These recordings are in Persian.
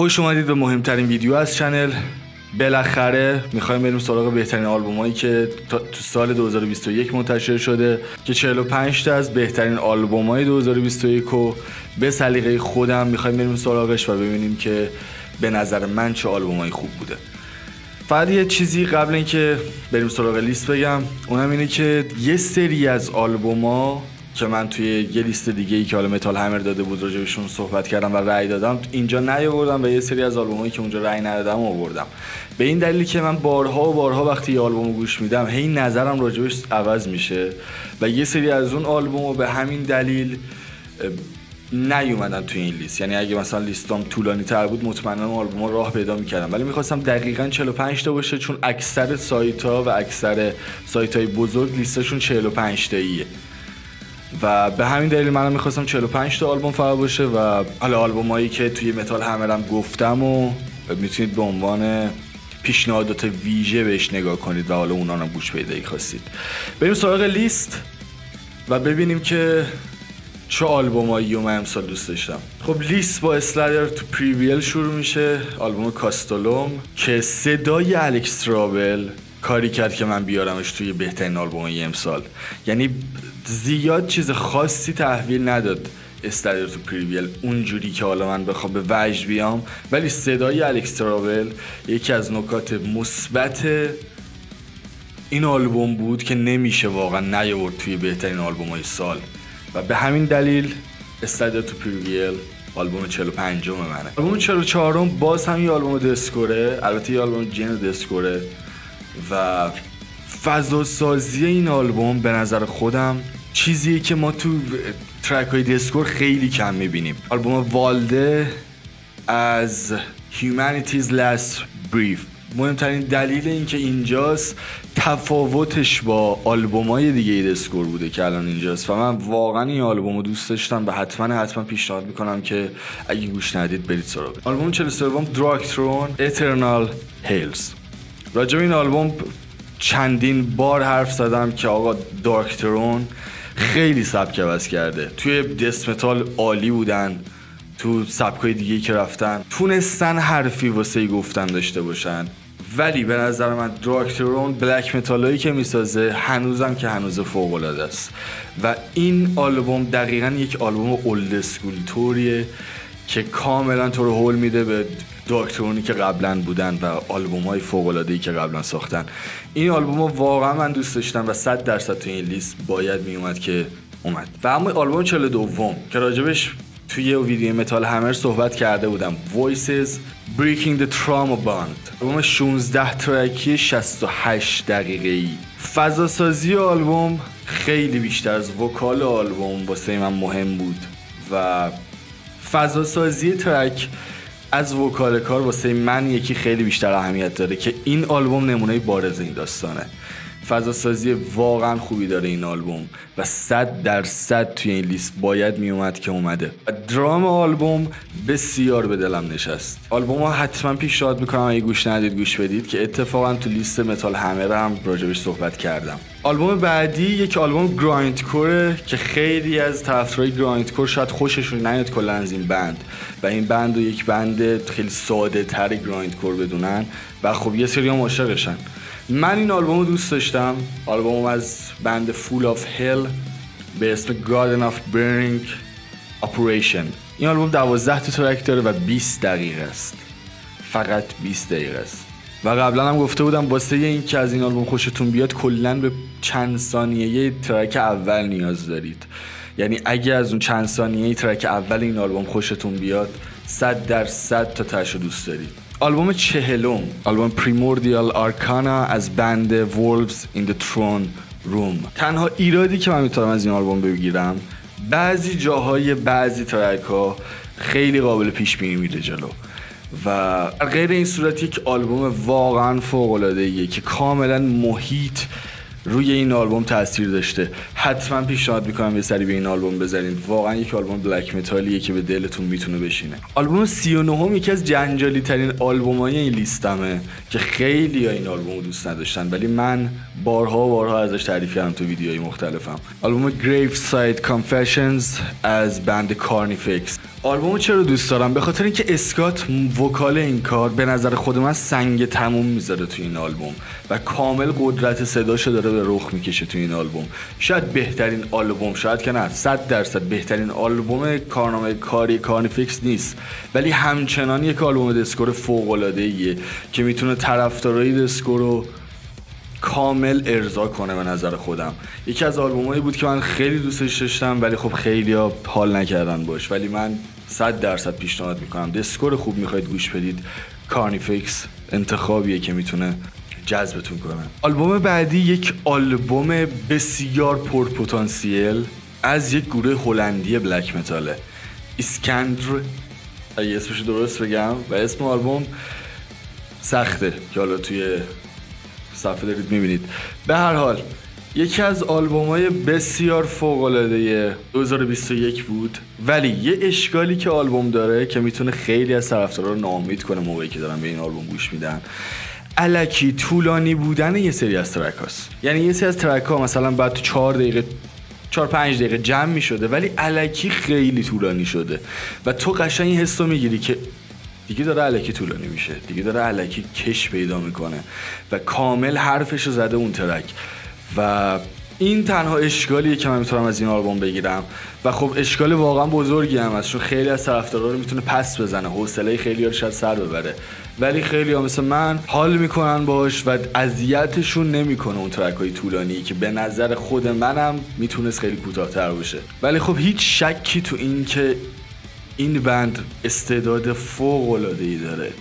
خوش اومدید به مهمترین ویدیو از channel. بالاخره می‌خوایم بریم سراغ بهترین آلبوم هایی که تو سال 2021 منتشر شده که 45 تا از بهترین آلبوم های 2021 رو به سلیقه خودم می‌خوایم بریم سراغش و ببینیم که به نظر من چه آلبوم خوب بوده. فقط یه چیزی قبل اینکه بریم سراغ لیست بگم اونم اینه که یه سری از آلبوما که من توی یه لیست دیگه ای که حالا Metal Hammer داده بود راجبشون صحبت کردم و رأی دادم اینجا نیاوردم و یه سری از آلبومایی که اونجا رأی ندادم آوردم. به این دلیلی که من بارها و بارها وقتی یه آلبوم گوش میدم هی نظرم راجبش عوض میشه و یه سری از اون آلبوم به همین دلیل نیومدن توی این لیست. یعنی اگه مثلا لیستام طولانی تر بود مطمئنا آلبوم راه پیدا می‌کردم ولی می‌خواستم دقیقا 45 تا باشه چون اکثر سایت ها و اکثر سایت های بزرگ لیستشون 45 تاییه. و به همین دلیل منم می‌خواستم 45 تا آلبوم فقط باشه و حالا آلبوم هایی که توی متال همرم گفتم و می‌تونید به عنوان پیشنهادات ویژه بهش نگاه کنید و حالا اونا رو گوش پیدا خواستید بریم سراغ لیست و ببینیم که چه آلبومایی من امسال دوست داشتم. خب لیست با اسلایدر تو پریویل شروع میشه. آلبوم کاستولوم که صدای الکس ترابل کاری کرد که من بیارمش توی بهترین آلبوم امسال. یعنی زیاد چیز خاصی تحویل نداد. استادر تو پریویل. اونجوری که حالا من بخوام به وجد بیام. ولی صدای الکس ترابل یکی از نکات مثبت این آلبوم بود که نمیشه واقعا نیاورد توی بهترین آلبوم های سال. و به همین دلیل استادر تو پریویل آلبوم 45 منه. آلبوم 44 باز هم یه آلبوم دسکوره. البته یه آلبوم جن دسکوره. و فضا سازی این آلبوم به نظر خودم چیزیه که ما تو ترک های دسکور خیلی کم می‌بینیم. آلبوم والده از Humanity's Last Brief مهمترین دلیل اینکه اینجاست تفاوتش با آلبوم های دیگه دسکور بوده که الان اینجاست. و من واقعا این آلبوم رو دوست داشتم و حتما حتما پیشنهاد می‌کنم که اگه گوش ندید برید سراغ آلبوم 43 دراکترون Eternal Hails. راجب این آلبوم چندین بار حرف زدم که آقا دارکترون خیلی سبک عوض کرده. توی دسمتال عالی بودن تو سبکای دیگه که رفتن. تونستن حرفی واسه گفتن داشته باشن. ولی به نظر من دراکترون بلک متالایی که می‌سازه هنوزم که هنوز فوق العاده است. و این آلبوم دقیقا یک آلبوم اولد طوریه که کاملا تو رو هول میده به داکترونی که قبلا بودن و آلبوم های فوق العاده ای که قبلا ساختن. این آلبوم واقعا من دوست داشتم و 100 درصد تو این لیست باید می اومد که اومد. و اما آلبوم 42 که راجبش توی ویدیو Metal Hammer صحبت کرده بودم. Voices Breaking the Trauma Bond. آلبوم 16 track ی 68 دقیقه ای فضا سازی آلبوم خیلی بیشتر از vocal آلبوم واسه من مهم بود. و فضا سازی track از vocal کار واسه من یکی خیلی بیشتر اهمیت داره که این آلبوم نمونه بارز این داستانه. فضا سازی واقعا خوبی داره این آلبوم و صد درصد توی این لیست باید میومد که اومده. و درام آلبوم بسیار به دلم نشست. آلبوم ها حتما پیشنهاد می‌کنم اگه گوش ندید گوش بدید که اتفاقا تو لیست Metal Hammer هم راجبش صحبت کردم. آلبوم بعدی یک آلبوم grindcore ه که خیلی از طرفدارای grindcore شاید خوششون نیاد کلا از این band. و این band و یک band خیلی ساده تر grindcore بدونن و خب یه سری هم عاشقشن. من این آلبوم رو دوست داشتم. آلبوم از band Full of Hell به اسم Garden of Burning Apparitions. این آلبوم 12 تا track داره و 20 دقیقه است. فقط 20 دقیقه است. و قبلا هم گفته بودم واسه این که از این آلبوم خوشتون بیاد کلا به چند ثانیه یه track اول نیاز دارید. یعنی اگه از اون چند ثانیه track اول این آلبوم خوشتون بیاد 100 درصد تا تهشو دوست دارید. آلبوم چهلم آلبوم Primordial Arcana از band Wolves in the Throne Room. تنها ایرادی که من می‌تونم از این آلبوم بگیرم بعضی جاهای بعضی track ها خیلی قابل پیش بینی میره جلو. و غیر این صورت یک آلبوم واقعا فوق العاده که کاملا محیط روی این آلبوم تاثیر داشته. حتما پیشنهاد می‌کنم یه سری به این آلبوم بزنید واقعا یک آلبوم black metal یه که به دلتون می‌تونه بشینه. آلبوم 39 هم یکی از جنجالی ترین آلبوم های این لیستمه که خیلی این آلبوم دوست نداشتن. ولی من بارها و بارها ازش تعریف کردم تو ویدیوهای مختلفم. آلبوم Grave Side Confessions از band Carnifex آلبومو چرا دوست دارم؟ به خاطر اینکه اسکات vocal این کار به نظر خود من سنگ تموم می‌ذاره تو این آلبوم و کامل قدرت صداشو داره به رخ می‌کشه تو این آلبوم. شاید بهترین آلبوم شاید که نه 100 درصد بهترین آلبوم کارنامه کاری کارنیفکس نیست. ولی همچنان یک آلبوم دسکور فوق العاده که می‌تونه طرفدارای دسکو رو کامل ارضا کنه به نظر خودم. یکی از آلبومایی بود که من خیلی دوستش داشتم ولی خب خیلی ها حال نکردن باش. ولی من صد درصد پیشنهاد می‌کنم. دسکور خوب می‌خواید گوش بدید. کارنیفکس انتخابیه که می‌تونه جذبتون کنه آلبوم بعدی یک آلبوم بسیار پرپتانسیل از یک گروه هلندی بلک متاله. اسکندر اگه اسمش درست بگم و اسم آلبوم سخته که حالا توی صفحه دارید می‌بینید. به هر حال یکی از آلبوم های بسیار فوق العاده 2021 بود. ولی یه اشکالی که آلبوم داره که می‌تونه خیلی از طرفدارا رو ناامید کنه موقعی که دارن به این آلبوم گوش میدن. الکی طولانی بودن یه سری از ترک هاست. یعنی یه سری از ترک ها مثلا بعد تو 4 دقیقه 4 5 دقیقه جمع می شده ولی الکی خیلی طولانی شده. و تو قشنگ این حس می‌گیری که دیگه داره علکی طولانی میشه دیگه داره علکی کش پیدا می‌کنه و کامل حرفش رو زده اون ترک و این تنها اشکالیه که من می‌تونم از این آلبوم بگیرم. و خب اشکال واقعا بزرگی هم هست چون خیلی از طرفدارا رو می‌تونه پس بزنه حوصله خیلی رو شاید سر ببره. ولی خیلی ها مثل من حال می‌کنن باش و اذیتشون نمی‌کنه اون ترک های طولانی که به نظر خود منم می‌تونست خیلی کوتاهتر باشه. ولی خب هیچ شکی تو این که این بند استعداد فوق العاده ای داره.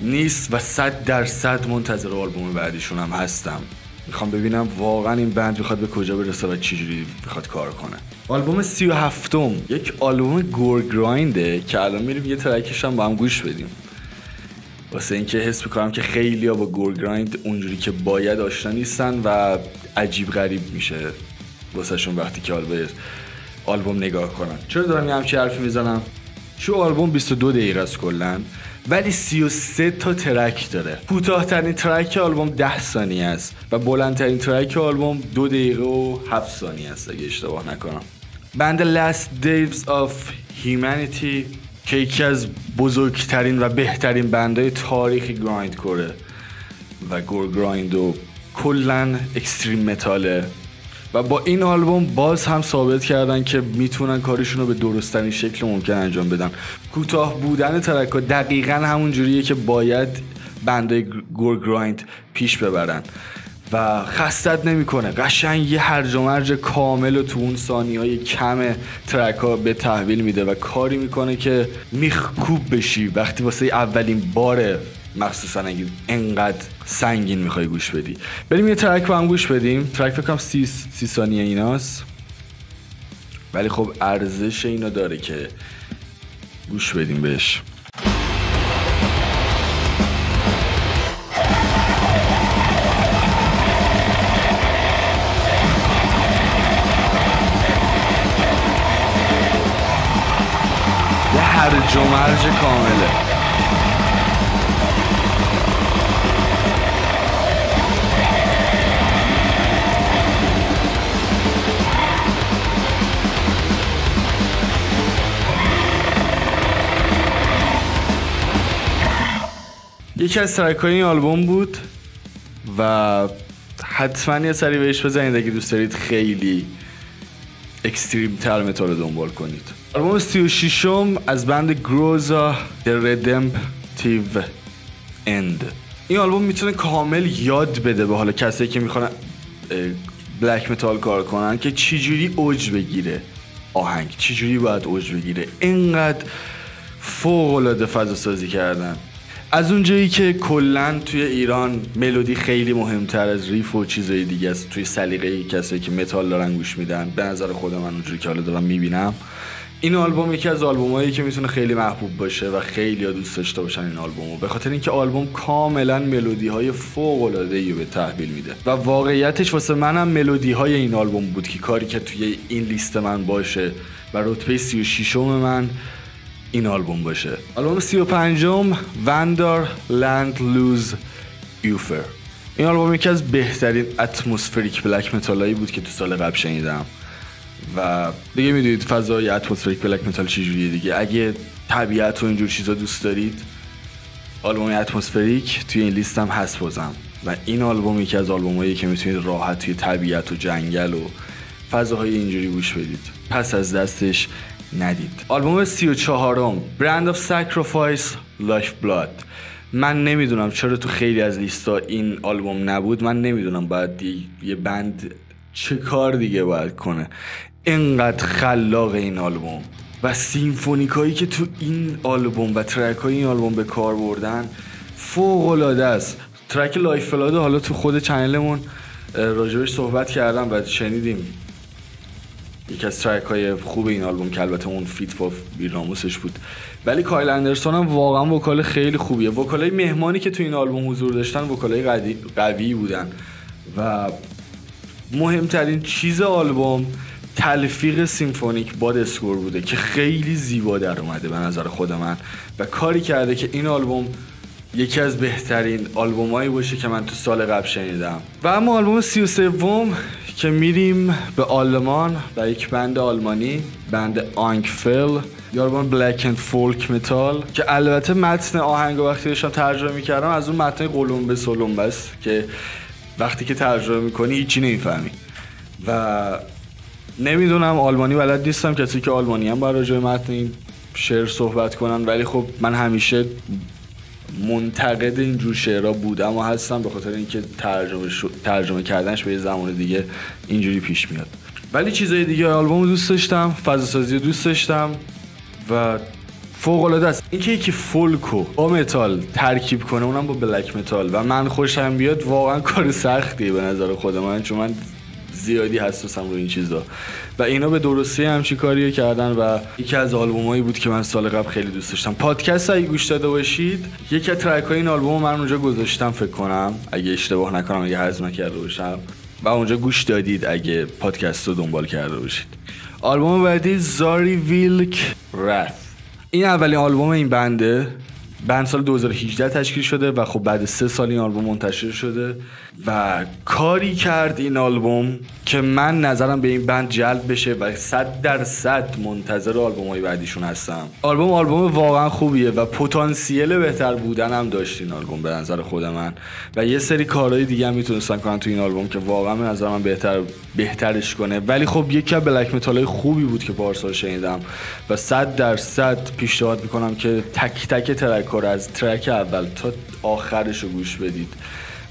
نیست و صد درصد منتظر آلبوم بعدیشون هم هستم. می‌خوام ببینم واقعا این band می‌خواد به کجا برسه و چجوری می‌خواد کار کنه. آلبوم سی و هفتم یک آلبوم goregrind ه که الان میریم یه track ش هم با هم گوش بدیم. واسه اینکه حس می‌کنم که خیلی ها با goregrind اونجوری که باید آشنا نیستن و عجیب غریب میشه واسه شون وقتی که آلبوم آلبوم نگاه کنن. چرا دارم یه همچی حرفی می‌زنم؟ شو آلبوم 22 دقیقه است کلا ولی 33 تا track داره. کوتاهترین track آلبوم 10 ثانیه است و بلندترین track آلبوم 2 دقیقه و 7 ثانیه است اگه اشتباه نکنم. بند Last Days of Humanity که یکی از بزرگترین و بهترین بندهای تاریخ گرایند کوره و گور گرایند و کلا اکستریم متاله. و با این آلبوم باز هم ثابت کردن که می‌تونن کارشون رو به درستترین شکل ممکن انجام بدن. کوتاه بودن ترک دقیقا همون جوریه که باید بنده گورگرایند پیش ببرن. و خستت نمی‌کنه. قشنگ یه هرج و مرج کامل و تو اون ثانی های کم ترک ها به تحویل میده و کاری می‌کنه که میخکوب بشی. وقتی واسه اولین باره مخصوصا اگه انقدر سنگین می‌خوای گوش بدی. بریم یه ترک با هم گوش بدیم. ترک فکرم سی, سی ثانیه ایناست. ولی خب ارزش اینو داره که گوش بدیم بهش. هرج و مرج کامله. یکی از ترک این آلبوم بود و حتما یه سری بهش بزنید اگه دوست دارید خیلی extreme تر متال دنبال کنید. آلبوم 36 از band Groza The Redemptive End. این آلبوم می‌تونه کامل یاد بده به حالا کسایی که می‌خوان black metal کار کنن که چجوری اوج بگیره آهنگ چجوری باید اوج بگیره. اینقدر فوق العاده فضا سازی کردن. از اونجایی که کلا توی ایران ملودی خیلی مهمتر از riff و چیزای دیگه است. توی سلیقه کسایی که متال دارن گوش میدن. به نظر خود من اونجوری که حالا دارم می‌بینم. این آلبوم یکی از آلبومایی که می‌تونه خیلی محبوب باشه و خیلی دوست داشته باشن این آلبومو به خاطر اینکه آلبوم کاملا ملودی های فوق العاده ای به تحویل میده. و واقعیتش واسه منم ملودی های این آلبوم بود که کاری که توی این لیست من باشه و رتبه 36 من این آلبوم باشه. آلبوم 35 م وندار لند لوز یوفر این آلبوم یکی از بهترین اتمسفریک بلک متالایی بود که تو سال قبل شنیدم. و دیگه می‌دونید فضای اتمسفریک بلک متال چجوریه دیگه. اگه طبیعت و اینجور چیزا دوست دارید آلبوم اتمسفریک توی این لیستم هست بازم. و این آلبوم یکی از آلبومایی که می‌تونید راحت توی طبیعت و جنگل و فضاهای اینجوری گوش بدید. پس از دستش ندید. آلبوم سی و چهارم Brand of Sacrifice Life Blood من نمی‌دونم چرا تو خیلی از لیستا این آلبوم نبود. من نمی‌دونم باید یه band چه کار دیگه باید کنه. انقدر خلاق این آلبوم و symphonic ایی که تو این آلبوم و track های این آلبوم به کار بردن فوق العاده است. track Lifeblood حالا تو خود channel مون راجبش صحبت کردم و شنیدیم. یکی از track های خوب این آلبوم که البته اون feat با بیراموسش بود. ولی کایل اندرسون هم واقعا vocal خیلی خوبیه. vocal ای مهمانی که تو این آلبوم حضور داشتن vocal ای قوی بودن. و مهمترین چیز آلبوم تلفیق symphonic با deathcore بوده که خیلی زیبا در اومده به نظر خود من و کاری کرده که این آلبوم یکی از بهترین آلبومایی باشه که من تو سال قبل شنیدم. و اما آلبوم سی و سوم که میریم به آلمان و یک band آلمانی band آنکفل یاربان black and folk metal که البته متن آهنگ وقتی داشتم ترجمه می‌کردم از اون متن قلوم به سلوم بس که وقتی که ترجمه می‌کنی هیچی نمی‌فهمی. و نمی‌دونم آلمانی بلد نیستم کسی که آلمانی هم باید راجع متن این شعر صحبت کنن. ولی خب من همیشه منتقد اینجور شعرها بودم و هستم به خاطر اینکه ترجمه, ترجمه کردنش به یه زمان دیگه اینجوری پیش میاد. ولی چیزای دیگه آلبوم دوست داشتم فضا سازی دوست داشتم و فوق العاده است. اینکه یکی فولکو با متال ترکیب کنه اونم با black metal. و من خوشم بیاد واقعا کار سختیه به نظر خود من چون من زیادی حساسم رو این چیزا. و اینا به درستی همچی کاری کردن و یکی از آلبومایی بود که من سال قبل خیلی دوست داشتم. پادکست اگه گوش داده باشید یکی از ترک های این آلبوم من اونجا گذاشتم فکر کنم. اگه اشتباه نکنم اگه حذف نکرده باشم. و اونجا گوش دادید اگه پادکست رو دنبال کرده باشید. آلبوم بعدی زاری ویلک رث این اولین آلبوم این بنده. بند سال 2018 تشکیل شده و خب بعد سه سال این آلبوم منتشر شده. و کاری کرد این آلبوم که من نظرم به این band جلب بشه و صد در صد منتظر آلبوم های بعدیشون هستم. آلبوم آلبوم واقعا خوبیه و پتانسیل بهتر بودن هم داشت این آلبوم به نظر خود من. و یه سری کارهای دیگه هم می‌تونستن کنن تو این آلبوم که واقعا به نظر من بهتر بهترش کنه. ولی خب یکی از black metal خوبی بود که پارسال شنیدم و صد در صد پیشنهاد می‌کنم که تک تک track رو از track اول تا آخرش رو گوش بدید.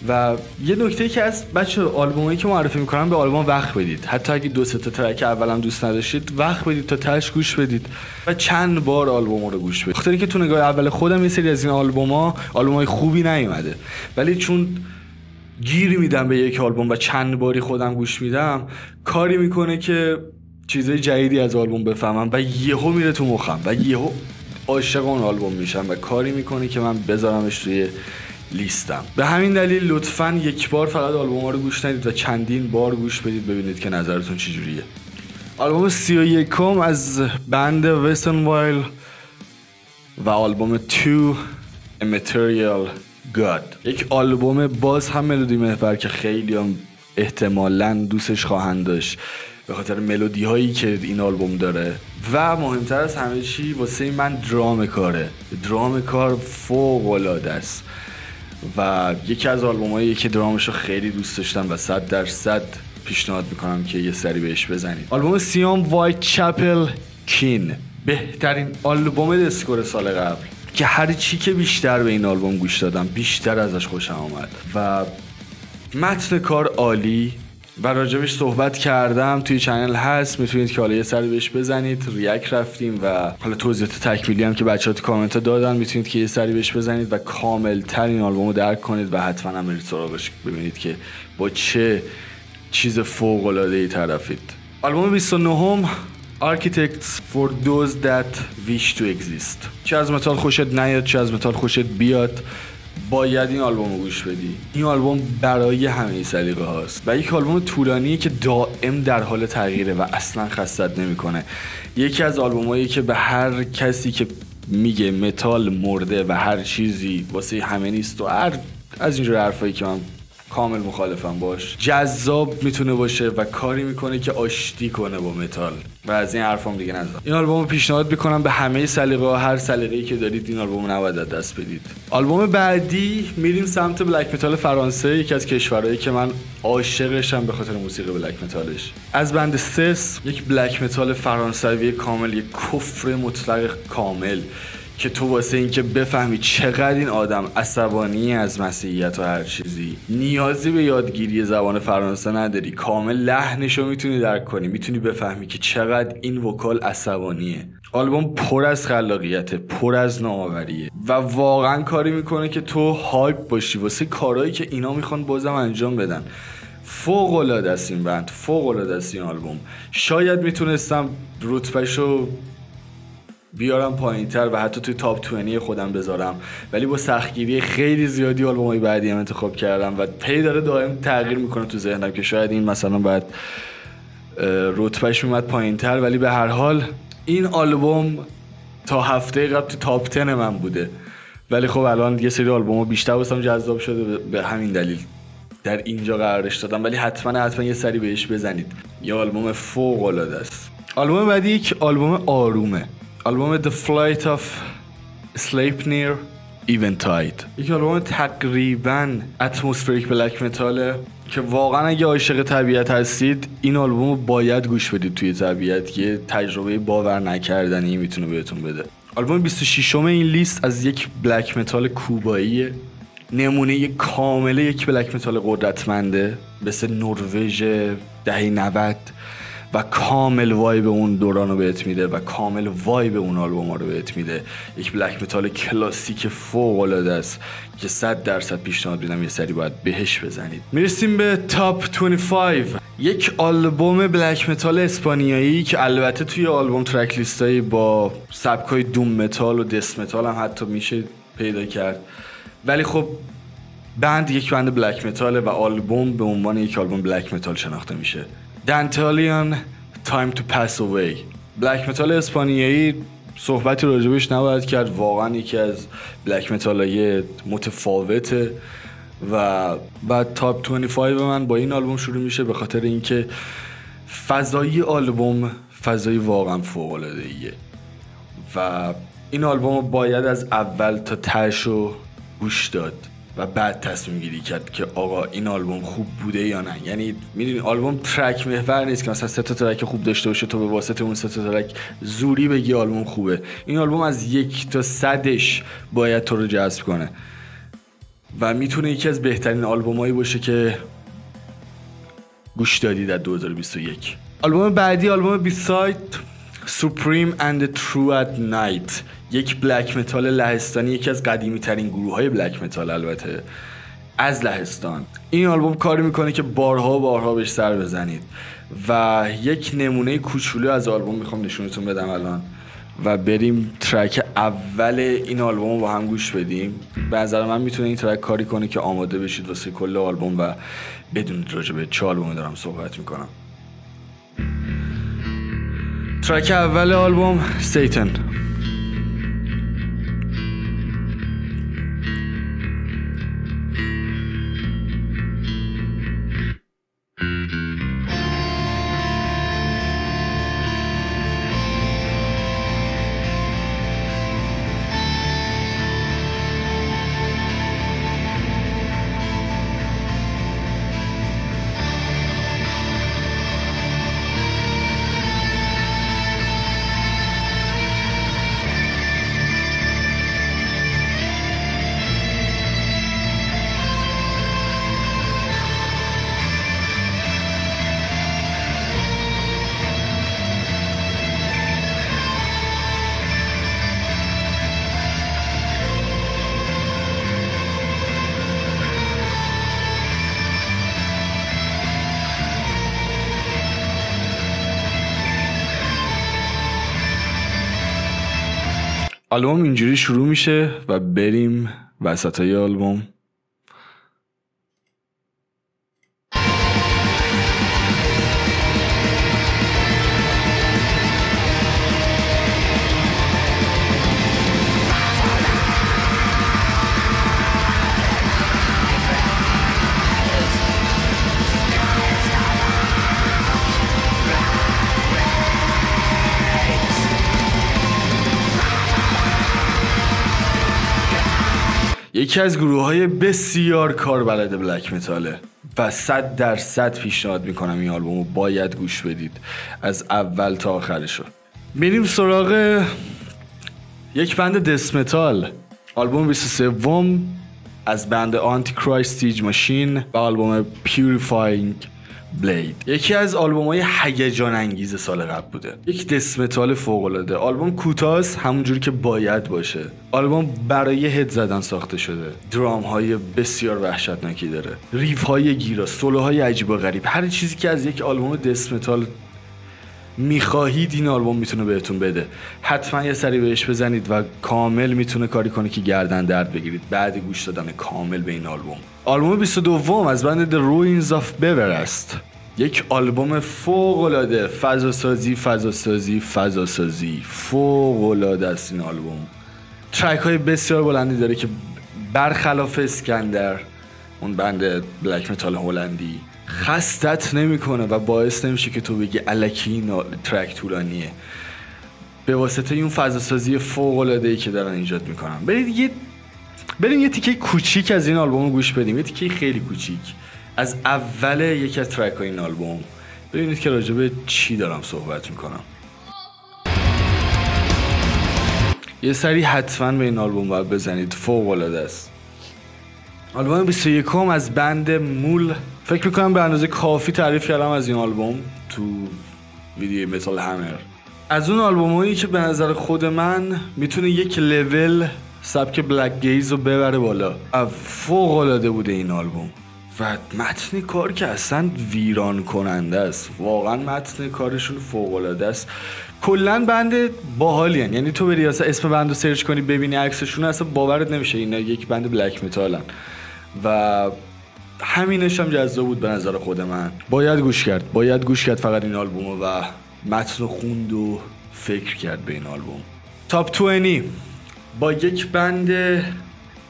و یه نکته که از بچه آلبومی که معرفی می‌کنم به آلبوم وقت بدید. حتی اگه دو سه تا ترک اولم دوست نداشتید وقت بدید تا ترش گوش بدید و چند بار آلبوم رو گوش بدید. خاطر که تو نگاه اول خودم یه سری از این آلبوما های خوبی نیومده. ولی چون گیری میدم به یک آلبوم و چند باری خودم گوش میدم کاری می‌کنه که چیزای جدیدی از آلبوم بفهمم و یهو میره تو مخم و یهو عاشق اون آلبوم میشم و کاری می‌کنه که من بذارمش توی لیستم. به همین دلیل لطفا یک بار فقط آلبوم ها رو گوش ندید و چندین بار گوش بدید ببینید که نظرتون چجوریه. آلبوم سی و یکم از بند وستن وایل و آلبوم تو Material God. یک آلبوم باز هم ملودی محور که خیلی هم احتمالا دوستش خواهند داشت. به خاطر ملودی هایی که این آلبوم داره. و مهمتر از همه چی واسه من درام کاره. درام کار فوق العاده است. و یکی از آلبومایی که درامش رو خیلی دوست داشتم و صد در صد پیشنهاد می‌کنم که یه سری بهش بزنید. آلبوم سیام وایت چپل کین بهترین آلبوم دسکور سال قبل. که هر چی که بیشتر به این آلبوم گوش دادم بیشتر ازش خوشم آمد. و متن کار عالی و راجبش صحبت کردم. توی channel هست می‌تونید که حالا یه سری بهش بزنید. react رفتیم و حالا توضیحات تکمیلی هم که بچه ها تو کامنت دادن می‌تونید که یه سری بهش بزنید و کامل تر این آلبوم رو درک کنید و حتما هم برید سراغش. ببینید که با چه چیز فوق العاده ای طرفید. آلبوم 29 هم Architects for those that wish to exist. چه از متال خوشت نیاد چه از متال خوشت بیاد. باید این آلبوم رو گوش بدی. این آلبوم برای همه سلیقه هاست. و یک آلبوم طولانیه که دائم در حال تغییره و اصلا خستت نمی‌کنه. یکی از آلبومایی که به هر کسی که میگه متال مرده و هر چیزی واسه همه نیست و هر از اینجور حرفایی که من کامل مخالفم باش. جذاب می‌تونه باشه و کاری می‌کنه که آشتی کنه با متال. و از این حرفام دیگه نزن. این آلبوم پیشنهاد می‌کنم به همه سلیقه هر سلیقه‌ای که دارید این آلبوم نباید دست بدید. آلبوم بعدی میریم سمت black metal فرانسه یکی از کشورهایی که من عاشقشم به خاطر موسیقی black metal ش از band Seth یک black metal فرانسوی کامل یک کفر مطلق کامل. که تو واسه اینکه بفهمی چقدر این آدم عصبانی از مسیحیت و هر چیزی نیازی به یادگیری زبان فرانسه نداری. کامل لحنش می‌تونی درک کنی می‌تونی بفهمی که چقدر این vocal عصبانیه. آلبوم پر از خلاقیت پر از نوآوریه و واقعا کاری می‌کنه که تو hype باشی. واسه کارهایی که اینا می‌خوان بازم انجام بدن. فوق العاده است این band فوق العاده است این آلبوم. شاید می‌تونستم رتبهشو بیارم پایین تر و حتی توی top 20 خودم بذارم. ولی با سختگیری خیلی زیادی آلبوم های بعدی هم انتخاب کردم و پی داره دائم تغییر می‌کنه تو ذهنم که شاید این مثلا باید رتبهش میمد پایین تر ولی به هر حال این آلبوم تا هفته قبل تو top 10 من بوده. ولی خب الان یه سری آلبوم بیشتر واسم جذاب شده به همین دلیل در اینجا قرارش دادم. ولی حتما حتما یه سری بهش بزنید. یه آلبوم فوق العاده است. آلبوم بعدی یک آلبوم آرومه. آلبوم The Flight of Sleipnir Eventide یک آلبوم تقریبا اتمسفریک بلک متاله که واقعا اگه عاشق طبیعت هستید این آلبوم باید گوش بدید توی طبیعت یه تجربه باور نکردنی می‌تونه بهتون بده. آلبوم 26 این لیست از یک بلک متال کوبایی نمونه کامل یک black metal قدرتمنده مثل نروژ دهه 90 و کامل vibe اون دوران رو بهت میده و کامل vibe اون آلبوم رو بهت میده. یک black metal کلاسیک فوق العاده است که 100 درصد پیشنهاد میدم یه سری باید بهش بزنید. می‌رسیم به top 25 یک آلبوم black metal اسپانیایی که البته توی آلبوم track list ایی با سبکای doom metal و death metal هم حتی میشه پیدا کرد. ولی خب band یک band black metal ه و آلبوم به عنوان یک آلبوم black metal شناخته میشه. Dantalion Time to Pass Away black metal اسپانیایی صحبتی راجبش نباید کرد. واقعا یکی از black metal های متفاوته و بعد top 25 من با این آلبوم شروع میشه به خاطر اینکه فضای آلبوم فضایی واقعا فوق العاده و این آلبوم باید از اول تا تشو گوش داد. و بعد تصمیم گیری کرد که آقا این آلبوم خوب بوده یا نه. یعنی می‌دونی آلبوم ترک محور نیست که مثلا سه تا ترک خوب داشته باشه تو به واسطه اون سه تا ترک زوری بگی آلبوم خوبه. این آلبوم از یک تا صدش باید تو رو جذب کنه. و می‌تونه یکی از بهترین آلبومایی باشه که گوش دادی در 2021 آلبوم بعدی آلبوم بیساید Supreme and True at Night. یک black metal لهستانی یکی از قدیمی ترین گروه های black metal البته از لهستان. این آلبوم کاری می‌کنه که بارها و بارها بهش سر بزنید و یک نمونه کوچولو از آلبوم می‌خوام نشونتون بدم الان و بریم track اول این آلبوم با هم گوش بدیم. به نظر من می‌تونه این track کاری کنه که آماده بشید واسه کل آلبوم و بدونید راجع به چه آلبومی دارم صحبت می‌کنم. ترک اول آلبوم سیتن. آلبوم اینجوری شروع میشه و بریم وسط های آلبوم. یکی از گروه های بسیار کاربلد black metal ه و صد درصد پیشنهاد می‌کنم این آلبوم رو باید گوش بدید از اول تا آخرش رو میریم سراغ یک band death metal آلبوم 23 از band Antichrist Siege Machine و آلبوم Purifying Blade یکی از آلبوم های هیجان انگیز سال قبل بوده. یک death metal فوق العاده آلبوم کوتاست همونجوری که باید باشه. آلبوم برای هد زدن ساخته شده. درام های بسیار وحشتناکی داره. ریف های گیرا سولو های عجیب و غریب. هر چیزی که از یک آلبوم دسمتال می‌خواهید این آلبوم می‌تونه بهتون بده. حتما یه سری بهش بزنید و کامل می‌تونه کاری کنه که گردن درد بگیرید. بعد گوش دادن کامل به این آلبوم. آلبوم 22 از بند The Ruins of Bever یک آلبوم فوق العاده فضا سازی فضا فوق العاده است این آلبوم. track های بسیار بلندی داره که برخلاف Iskandr اون band black metal هلندی. خستت نمی‌کنه و باعث نمیشه که تو بگی الکی track طولانیه. به واسطه اون فضا سازی فوق العاده ای که دارن ایجاد می‌کنن. برید یه بریم یه تیکه کوچیک از این آلبوم گوش بدیم. یه تیکه خیلی کوچیک. از اول یکی از track های این آلبوم. ببینید که راجع به چی دارم صحبت می‌کنم. یه سری حتما به این آلبوم باید بزنید. فوق العاده است. آلبوم 21 از band Møl. فکر می‌کنم به اندازه کافی تعریف کردم از این آلبوم تو ویدیو Metal Hammer از اون آلبوم هایی که به نظر خود من می‌تونه یک level سبک blackgaze رو ببره بالا. فوق العاده بوده این آلبوم. و متن کار که اصلا ویران کننده است. واقعا متن کارشون فوق العاده است. کلا بند باحالی یعنی تو بری اسم بند رو سرچ کنی ببینی عکسشون اصلا باورت نمیشه اینا یک بند بلک متالن و همینش هم جذاب بود به نظر خود من. باید گوش کرد. باید گوش کرد فقط این آلبوم و متن خوند و فکر کرد به این آلبوم. تاپ 20 با یک بند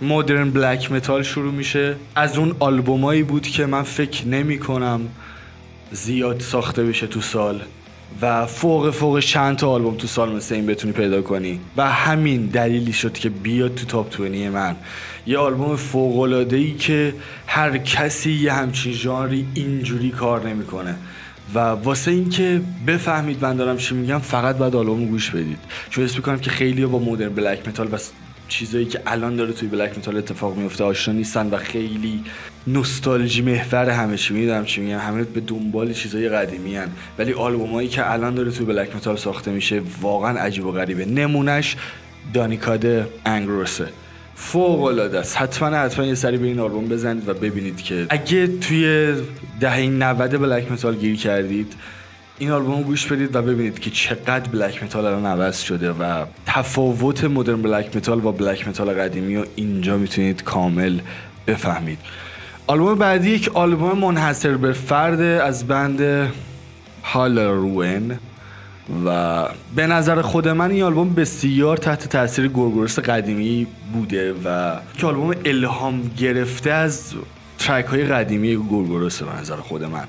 modern black metal شروع میشه. از اون آلبومایی بود که من فکر نمی کنم زیاد ساخته بشه تو سال. و فوق فوق چند تا آلبوم تو سال مثل این بتونی پیدا کنی. و همین دلیلی شد که بیاد تو top twenty ی من. یه آلبوم فوق العاده ای که هر کسی یه همچین ژانری اینجوری کار نمی‌کنه. و واسه اینکه بفهمید من دارم چی میگم فقط باید آلبوم گوش بدید. چون اسم می‌کنم که خیلی با modern black metal و چیزایی که الان داره توی black metal اتفاق میفته آشنا نیستن و خیلی نوستالژی محور همه چی. می‌دونم چی میگم. همه به دنبال چیزای قدیمی هن. ولی آلبومایی که الان داره توی black metal ساخته میشه واقعا عجیب و غریبه. نمونهش دانیکاده انگروسه فوق العاده است. حتما حتما یه سری به این آلبوم بزنید و ببینید که اگه توی دهه 90 black metal گیر کردید این آلبوم گوش بدید و ببینید که چقدر black metal الان عوض شده و تفاوت modern black metal با black metal قدیمی رو اینجا می‌تونید کامل بفهمید. آلبوم بعدی یک آلبوم منحصر به فرد از band هالروین و به نظر خود من این آلبوم بسیار تحت تاثیر Gorgoroth قدیمی بوده و که آلبوم الهام گرفته از track های قدیمی Gorgoroth به نظر خود من.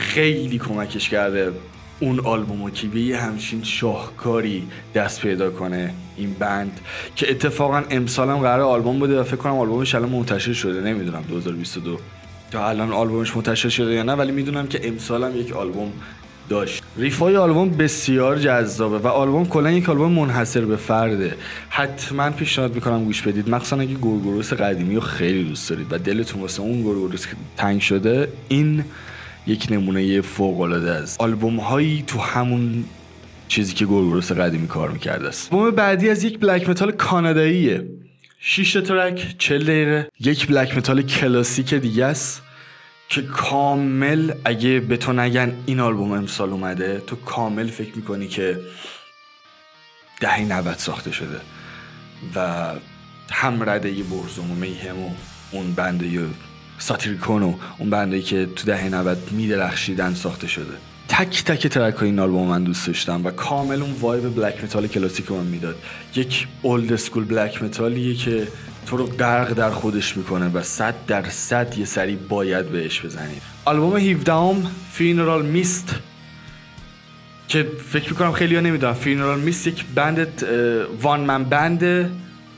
خیلی کمکش کرده اون آلبومو که به یه همچین شاهکاری دست پیدا کنه این band که اتفاقا امسال هم قرار آلبوم بوده و فکر کنم آلبومش الان منتشر شده نمی‌دونم 2022 تا الان آلبومش منتشر شده یا نه ولی می‌دونم که امسال هم یک آلبوم داشت. riff ای آلبوم بسیار جذابه و آلبوم کلا یک آلبوم منحصر به فرده. حتما پیشنهاد می‌کنم گوش بدید. مخصوصا اگه Gorgoroth قدیمی رو خیلی دوست دارید و دلتون واسه اون Gorgoroth تنگ شده این یک نمونه فوق العاده است. آلبوم هایی تو همون چیزی که Gorgoroth قدیمی کار می‌کرده است. آلبوم بعدی از یک black metal کاناداییه. 6 track 40 دقیقه. یک black metal کلاسیک دیگه است که کامل اگه به تو نگن این آلبوم امسال اومده تو کامل فکر می‌کنی که دهه 90 ساخته شده و هم‌رده Burzum و Mayhem و اون band ه Satyricon و اون band ه که تو دهه 90 میدرخشیدن ساخته شده. تک تک track این آلبوم من دوست داشتم و کامل اون vibe black metal کلاسیک من می‌داد. یک old school black metal یه که تو رو غرق در خودش می‌کنه و صد در صد یه سری باید بهش بزنید آلبوم 17 Funeral Mist که فکر می‌کنم خیلی ها نمی‌دونم Funeral Mist یک band one man band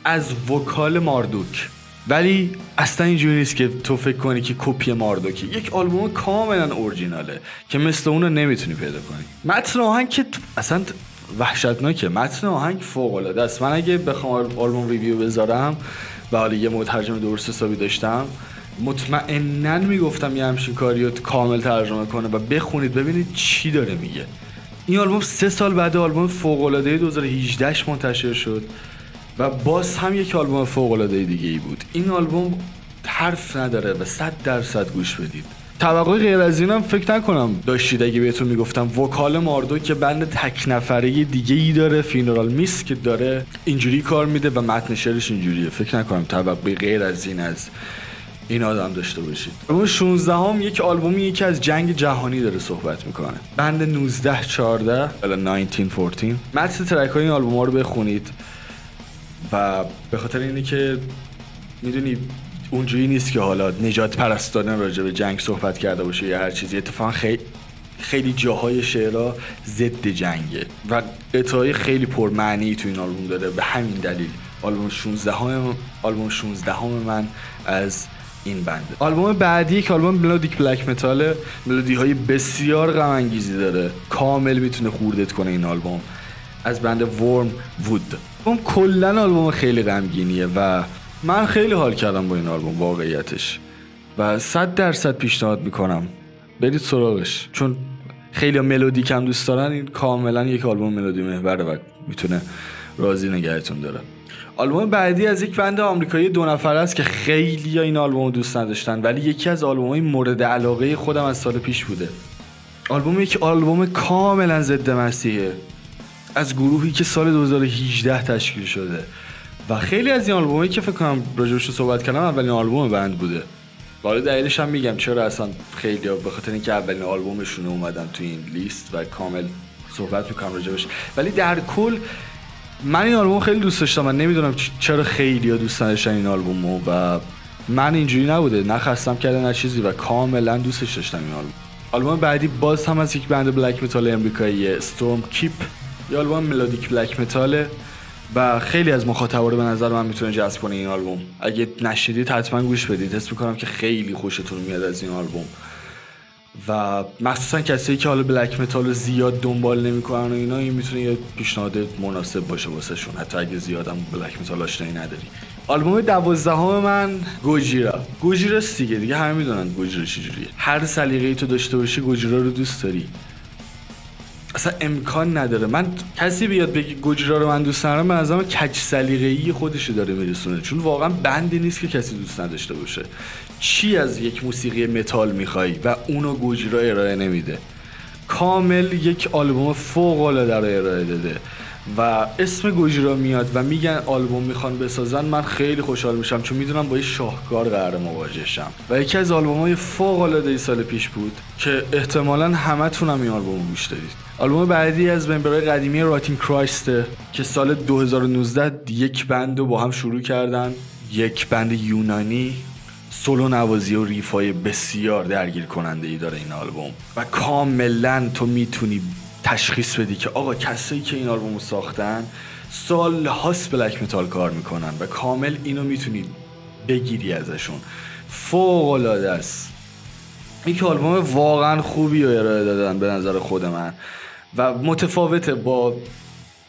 از vocal ماردوک. ولی اصلا اینجوری نیست که تو فکر کنی که کپی ماردوکی. یک آلبوم کاملا اورجیناله که مثل اون رو نمی‌تونی پیدا کنی. متن آهنگ که اصلا وحشتناکه. متن آهنگ فوق العاده است. من اگه بخوام album review بذارم و حالا یه مترجم درست حسابی داشتم مطمئنا می‌گفتم یه همچین کاری رو کامل ترجمه کنه و بخونید ببینید چی داره میگه. این آلبوم سه سال بعد آلبوم فوق العاده 2018 منتشر شد. و باز هم یک آلبوم فوق العاده دیگه ای بود. این آلبوم حرف نداره و صد درصد گوش بدید. توقع غیر از اینم فکر نکنم داشتید. اگه بهتون می‌گفتم vocal ماردوکه band تک نفره دیگه ای داره Funeral Mist که داره اینجوری کار میده و متن شعرش اینجوریه. فکر نکنم توقع غیر از این از این آدم داشته باشید. اون 16 هم یک آلبومی که از جنگ جهانی داره صحبت می‌کنه. band 19 14 1914 متن track های این آلبوم ها رو بخونید. و به خاطر اینه که می‌دونی اونجوری نیست که حالا نجات پرستانه راجع به جنگ صحبت کرده باشه یا هر چیزی. اتفاقا خیلی خیلی جاهای شعرها ضد جنگه و قطعای خیلی پرمعنی تو این آلبوم داره. به همین دلیل آلبوم 16 هم آلبوم 16 هم من از این بنده آلبوم بعدی یک آلبوم ملودیک بلک متال ملودی های بسیار غم داره. کامل می‌تونه خوردت کنه این آلبوم. از بند ورم وود اون کلا آلبوم خیلی غمگینیه و من خیلی حال کردم با این آلبوم واقعیتش. و صد درصد پیشنهاد می‌کنم برید سراغش. چون خیلی ملودی کم دوست دارن این کاملا یک آلبوم ملودی محوره و می‌تونه راضی نگهتون داره. آلبوم بعدی از یک بند آمریکایی دو نفر است که خیلی این آلبوم دوست نداشتن ولی یکی از آلبوم های مورد علاقه خودم از سال پیش بوده. آلبوم یک آلبوم کاملا ضد مسیحه. از گروهی که سال 2018 تشکیل شده. و خیلی از این آلبومایی که فکر کنم راجبش صحبت کردم اولین آلبوم بند بوده. حالا دلیلش هم میگم چرا اصلا خیلی به خاطر اینکه اولین آلبومشون اومدن تو این لیست و کامل صحبت می‌کنم راجبش ولی در کل من این آلبوم خیلی دوست داشتم من نمی‌دونم چرا خیلی ها دوست داشتن این آلبومو و من اینجوری نبوده. نه خستم کرده نه چیزی و کاملا دوستش داشتم این آلبوم. آلبوم بعدی باز هم از یک band black metal امریکایی Stormkeep یه آلبوم melodic black metal ه و خیلی از مخاطبا رو به نظر من می‌تونه جذب کنه این آلبوم. اگه نشنیدید حتما گوش بدید. حس می‌کنم که خیلی خوشتون میاد از این آلبوم. و مخصوصا کسایی که حالا black metal رو زیاد دنبال نمی‌کنن و اینا این می‌تونه یه پیشنهاد مناسب باشه واسه شون حتی اگه زیادم black metal آشنایی نداری. آلبوم دوازدهم من Gojira. Gojira دیگه دیگه همه می‌دونن Gojira چجوریه. هر سلیقه‌ای تو داشته باشی Gojira رو دوست داری. اصلا امکان نداره. من کسی بیاد بگه گوجرا رو من دوست ندارم به نظرم کج سلیقه‌ای خودش داره میرسونه. چون واقعا بندی نیست که کسی دوست نداشته باشه. چی از یک موسیقی متال می‌خوای و اونو گوجرا ارائه نمیده؟ کامل یک آلبوم فوق العاده رو ارائه داده. و اسم گوجرا میاد و میگن آلبوم می‌خوان بسازن من خیلی خوشحال میشم چون می‌دونم با یه شاهکار قرار مواجه شم. و یکی از آلبوم های فوق العاده سال پیش بود که احتمالا همتون هم این آلبوم گوش دادید. آلبوم بعدی از member های قدیمی Rotting Christ ه که سال 2019 یک band رو با هم شروع کردن. یک band یونانی سولو نوازی و riff ای بسیار درگیر کننده ای داره این آلبوم. و کاملا تو می‌تونی تشخیص بدی که آقا کسایی که این رو ساختن سال هاست black metal کار می‌کنن و کامل اینو می‌تونی بگیری ازشون. فوق العاده است. یک آلبوم واقعا خوبی رو ارائه دادن به نظر خود من و متفاوته با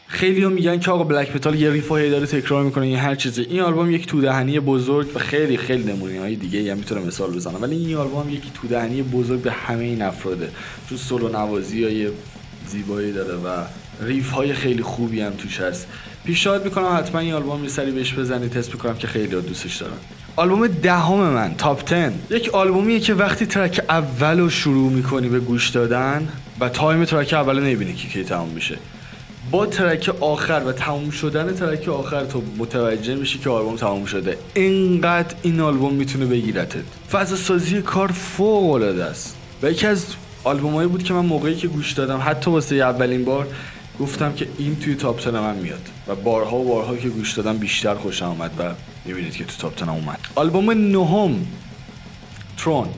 خیلی هم میگن که آقا black metal یه riff داره تکرار می‌کنه یه هر چیزی. این آلبوم یک تودهنی بزرگ و خیلی خیلی نمونه های دیگه هم می‌تونه مثال بزنم ولی این آلبوم یک تودهنی بزرگ به همه این افراده. چون سولو نوازی های زیبایی داره و riff های خیلی خوبی هم توش هست. پیشنهاد می‌کنم حتما این آلبوم یه سری بهش بزنید حس می‌کنم که خیلی دوستش دارین آلبوم دهم من top 10 یک آلبومیه که وقتی track اول رو شروع می‌کنی به گوش دادن و time track اول نمی‌بینی که کی تموم میشه. با track آخر و تموم شدن track آخر تو متوجه میشی که آلبوم تموم شده. اینقدر این آلبوم می‌تونه بگیرتت. فضا سازی کار فوق العاده است. و یکی از آلبومایی بود که من موقعی که گوش دادم حتی واسه اولین بار گفتم که این توی top من میاد و بارها و بارها که گوش دادم بیشتر خوشم آمد و می‌بینید که تو top اومد. آلبوم نهم ترون.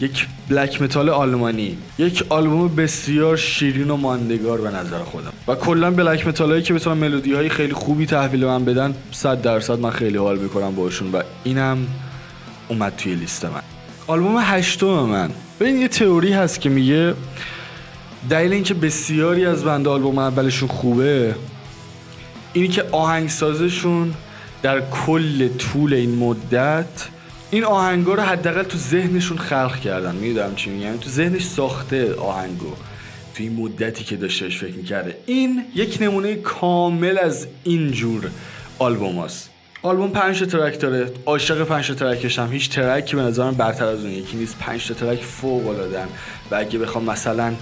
یک black metal آلمانی. یک آلبوم بسیار شیرین و ماندگار به نظر خودم. و کلا black metal هایی که بتونن ملودی های خیلی خوبی تحویل من بدن 100 درصد من خیلی حال می‌کنم باشون و اینم اومد توی لیست من. آلبوم هشتم من. ببین یه تئوری هست که میگه دلیل اینکه بسیاری از بند آلبوم اولشون خوبه اینی که آهنگسازشون در کل طول این مدت این آهنگا رو حداقل تو ذهنشون خلق کردن. می‌دونم چی میگم؟ تو ذهنش ساخته آهنگو. تو این مدتی که داشتهش فکر می‌کرده. این یک نمونه کامل از این جور آلبوم هست. آلبوم پنج ترک داره. عاشق پنج ترکش هم هیچ ترکی به نظرم برتر از اون. یکی نیست. پنج ترک فوق العاده و اگه بخوام مثلا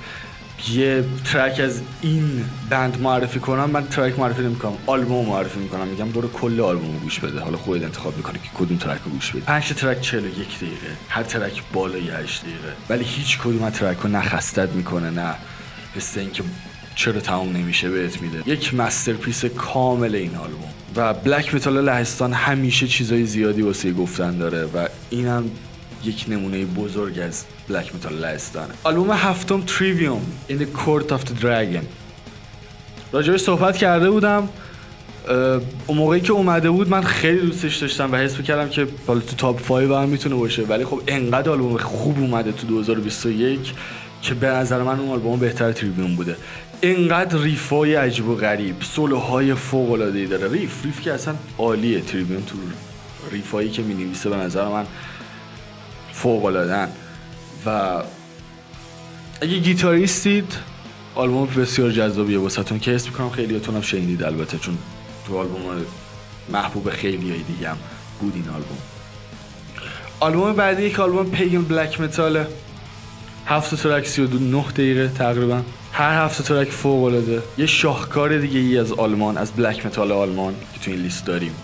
یه track از این band معرفی کنم من track معرفی نمی‌کنم. آلبوم معرفی می‌کنم. میگم برو کل آلبوم گوش بده. حالا خودت انتخاب می‌کنی که کدوم track رو گوش بده پنج track 41 دقیقه. هر track بالای 8 دقیقه. ولی هیچ کدوم از track رو نه خسته‌ت می‌کنه نه حس اینکه چرا تموم نمیشه بهت میده. یک masterpiece کامل این آلبوم. و black metal لهستان همیشه چیزای زیادی واسه گفتن داره و اینم یک نمونه بزرگ از black metal لهستانه. آلبوم هفتم Trivium Court of the Dragon. راجبش صحبت کرده بودم. اون موقعی که اومده بود من خیلی دوستش داشتم و حس کردم که حالا تو top 5 هم می‌تونه باشه. ولی خب انقدر آلبوم خوب اومده تو 2021 که به نظر من اون آلبوم بهتر Trivium بوده. اینقدر riff ای عجیب و غریب سولوهای فوق العاده داره. riff riff که اصلا عالیه. Trivium تو riff ایی که می به نظر من فوق العاده و اگه گیتاریستید آلبوم بسیار جذابیه. واسهتون که اسم می‌کنم خیلیاتون هم شنیدید البته چون تو آلبوم محبوب خیلی های دیگه هم بود این آلبوم. آلبوم بعدی یک آلبوم pagan black metal ه هفت track 39 دقیقه تقریبا. هر هفت track فوق العاده. یه شاهکار دیگه ای از آلمان از black metal آلمان که تو این لیست داریم.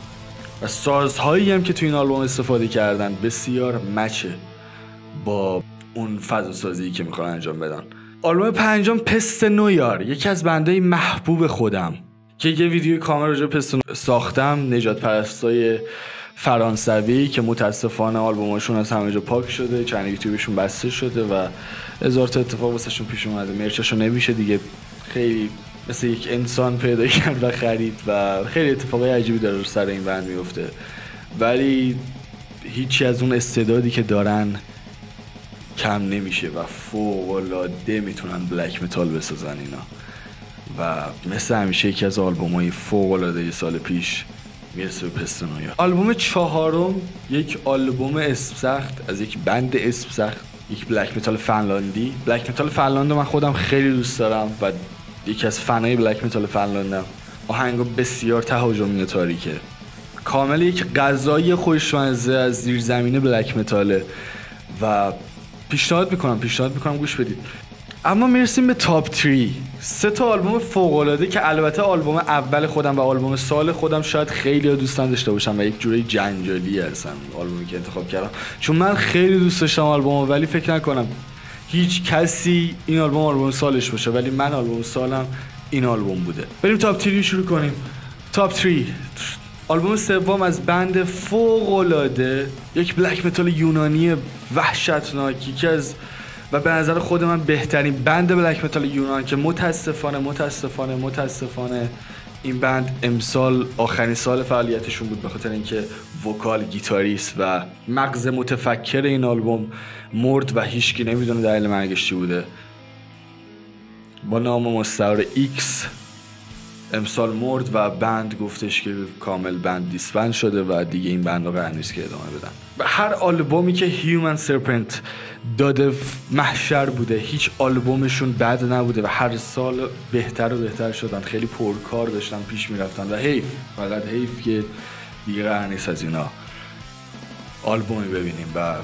و سازهایی هم که تو این آلبوم استفاده کردن بسیار مچه با اون فضا سازی که می‌خوان انجام بدن. آلبوم پنجم پست نویار یکی از بندهای محبوب خودم. که یه ویدیو کامل راجع پست ساختم نجات پرستای فرانسوی که متاسفانه آلبومشون از همه جا پاک شده چند یوتیوبشون بسته شده و هزار تا اتفاق واسهشون پیش اومده. مرچشون نمیشه دیگه. خیلی مثل یک انسان پیدا کرد و خرید و خیلی اتفاقای عجیبی داره سر این band میفته. ولی هیچی از اون استعدادی که دارن کم نمیشه و فوق العاده می‌تونن black metal بسازن اینا. و مثل همیشه یکی از آلبوم های فوق العاده سال پیش می‌رسه به پستنویا آلبوم چهارم یک آلبوم اسم سخت از یک band اسم سخت یک black metal فنلاندی black metal فنلاند من خودم خیلی دوست دارم و یکی از فنای بلک متال فنلاندم آهنگ بسیار تهاجمی و تاریکه. کامل یک غذای خوشمزه از زیر زمین بلک متاله و پیشنهاد می‌کنم پیشنهاد می‌کنم گوش بدید. اما می‌رسیم به تاپ تری سه تا آلبوم فوق العاده که البته آلبوم اول خودم و آلبوم سال خودم شاید خیلی ها دوستان داشته باشم و یک جوری جنجالی هستن آلبومی که انتخاب کردم. چون من خیلی دوست داشتم آلبوم ولی فکر نکنم هیچ کسی این آلبوم آلبوم سالش باشه ولی من آلبوم سالم این آلبوم بوده. بریم top three شروع کنیم. top three آلبوم سوم از band فوق العاده یک black metal یونانی وحشتناکی که از و به نظر خود من بهترین band black metal یونان که متاسفانه متاسفانه متاسفانه این band امسال آخرین سال فعالیتشون بود به خاطر اینکه vocal گیتاریست و مغز متفکر این آلبوم مرد و هیچکی نمی‌دونه دلیل مرگش چی بوده. با نام مستعار X امسال مرد و band گفتش که کامل band disband شده و دیگه این band رو قرار نیست که ادامه بدن. هر آلبومی که Human Serpent داده محشر بوده. هیچ آلبومشون بد نبوده و هر سال بهتر و بهتر شدن. خیلی پرکار داشتن پیش می‌رفتن و حیف. فقط حیف که دیگه قرار نیست از اینا. آلبومی ببینیم و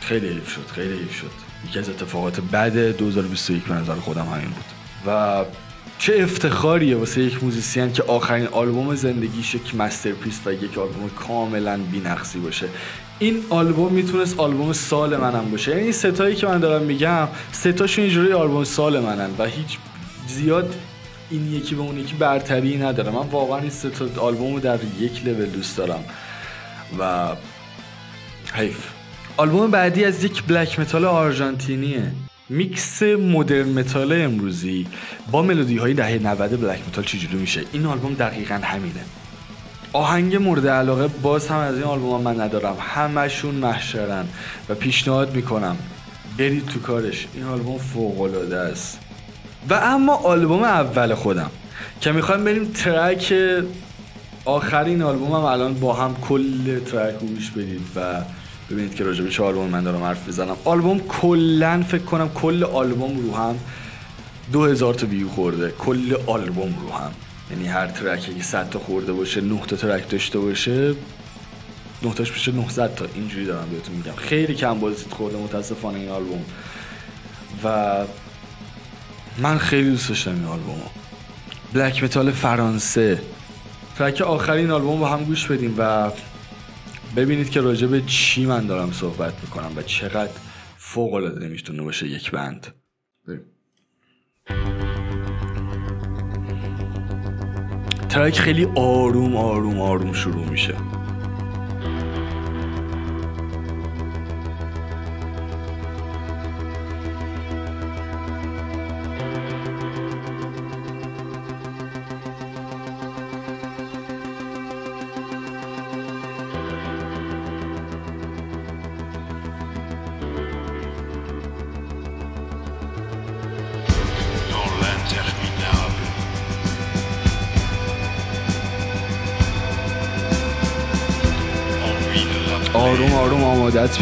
خیلی حیف شد خیلی حیف شد. یکی از اتفاقات بد 2021 به نظر خودم همین بود. و چه افتخاریه واسه یک موزیسین که آخرین آلبوم زندگیش یک masterpiece و یک آلبوم کاملا بینقصی باشه. این آلبوم می‌تونست آلبوم سال منم باشه. یعنی این ستایی که من دارم میگم ستاشون اینجوری آلبوم سال منن و هیچ زیاد این یکی به اون یکی برتری نداره. من واقعا این ستا آلبوم در یک لول دوست دارم. و حیف. آلبوم بعدی از یک black metal آرژانتینیه. میکس مدرن متال امروزی. با ملودی های دهه 90 black metal چجوری میشه؟ این آلبوم دقیقا همینه. آهنگ مورد علاقه باز هم از این آلبوم من ندارم. همشون محشرن و پیشنهاد می‌کنم. برید تو کارش. این آلبوم فوق العاده است. و اما آلبوم اول خودم. که می‌خوایم بریم ترک آخرین آلبومم الان با هم کل ترک رو گوش بدید و ببینید که راجع به چه آلبوم من دارم حرف می‌زنم. آلبوم کلا فکر کنم کل آلبوم رو هم 2000 تا ویو خورده. کل آلبوم رو هم. یعنی هر ترک اگه 100 تا خورده باشه 9 تا ترک داشته باشه 9 تاش بشه 900 تا. اینجوری دارم بهتون میگم. خیلی کم بازدید خورده متاسفانه این آلبوم. و من خیلی دوست داشتم این آلبوم بلک متال فرانسه. ترک آخرین آلبوم با هم گوش بدیم و ببینید که راجع به چی من دارم صحبت می‌کنم و چقدر فوق العاده می‌تونه باشه یک بند. ترک خیلی آروم آروم آروم شروع میشه.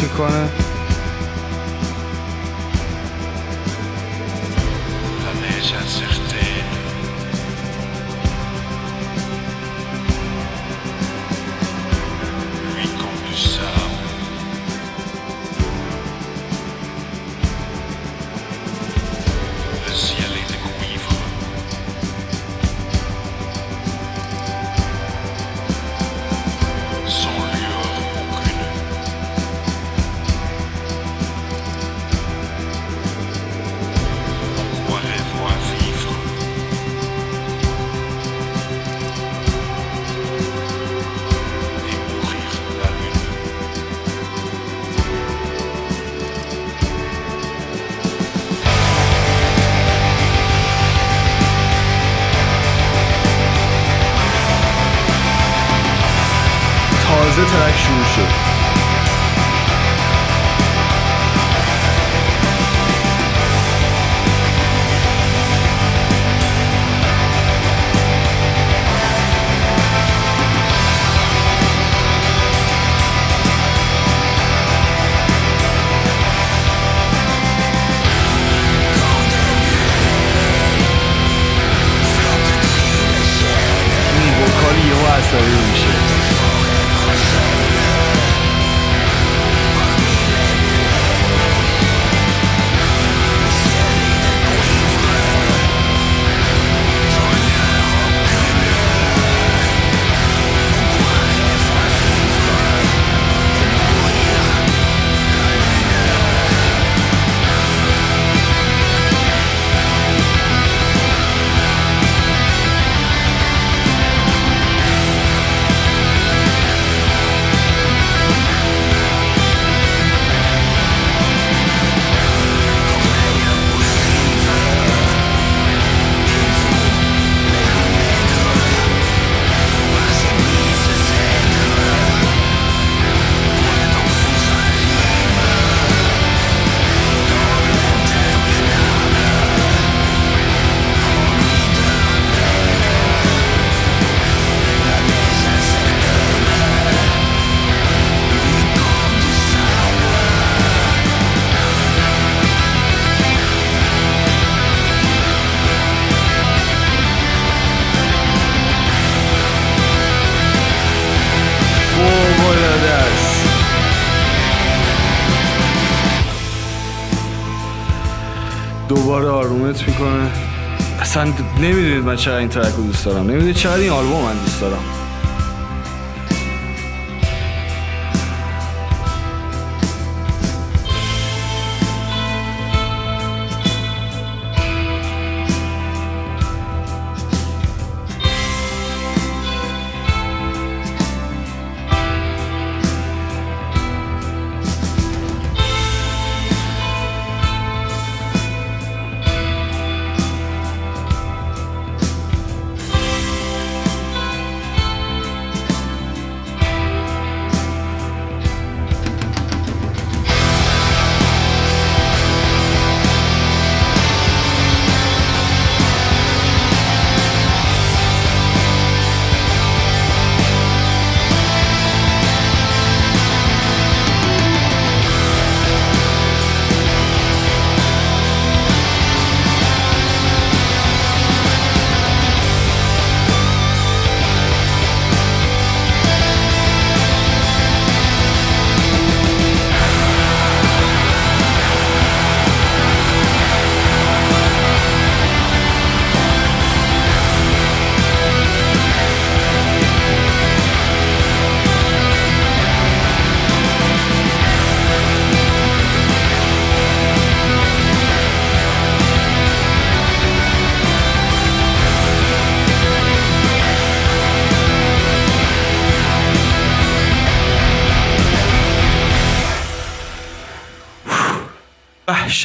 می‌کنه من چقدر این ترک رو دوست دارم؟ نمی‌دونید چقدر این آلبوم من دوست دارم؟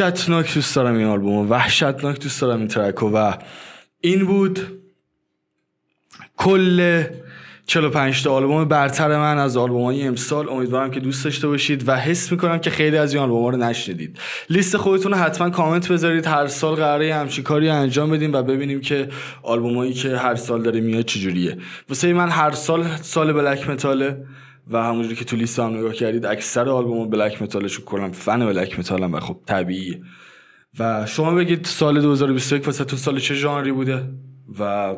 وحشتناک دوست دارم این آلبوم وحشتناک دوست دارم این ترکو و این بود کل 45 تا آلبوم برتر من از آلبوم های امسال. امیدوارم که دوست داشته باشید و حس می‌کنم که خیلی از این آلبوم رو نشنیدید. لیست خودتون رو حتما کامنت بذارید. هر سال قراره همچین کاری انجام بدیم و ببینیم که آلبومایی که هر سال داره میاد چجوریه. واسه من هر سال سال بلک متاله. و همونجوری که تو لیست هم نگاه کردید اکثر آلبوم بلک متالشون کلا فن بلک متالم و خب طبیعیه. و شما بگید سال 2021 واسه تو سال چه ژانری بوده؟ و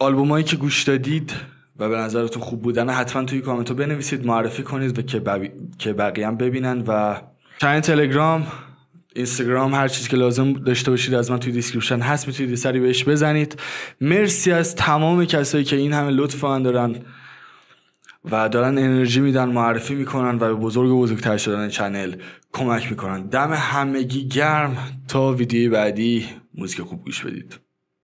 آلبومایی که گوش دادید و به نظرتون خوب بودن حتما توی کامنت ها بنویسید معرفی کنید و که, که بقیه هم ببینن و channel تلگرام اینستاگرام هر چیزی که لازم داشته باشید از من توی description هست می‌تونید سری بهش بزنید. مرسی از تمام کسایی که این همه لطف دارن و دارن انرژی میدن معرفی می‌کنن و به بزرگ و بزرگتر شدن channel کمک می‌کنن. دم همگی گرم. تا ویدیوی بعدی. موزیک خوب گوش بدید.